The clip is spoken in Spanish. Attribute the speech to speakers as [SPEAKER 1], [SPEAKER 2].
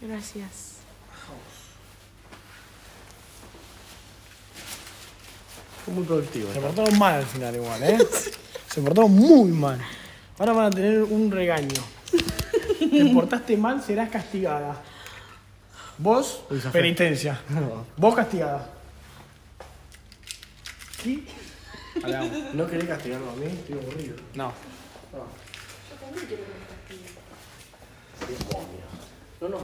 [SPEAKER 1] Gracias.
[SPEAKER 2] Fue muy productivo.
[SPEAKER 3] Se portaron mal al final igual, ¿eh? Se portaron muy mal. Ahora van a tener un regaño. Te portaste mal, serás castigada. Vos, penitencia. Vos castigada. ¿Qué?
[SPEAKER 2] ¿No querés castigarlo a mí? Estoy aburrido.
[SPEAKER 3] No. Ah.
[SPEAKER 2] Demonio.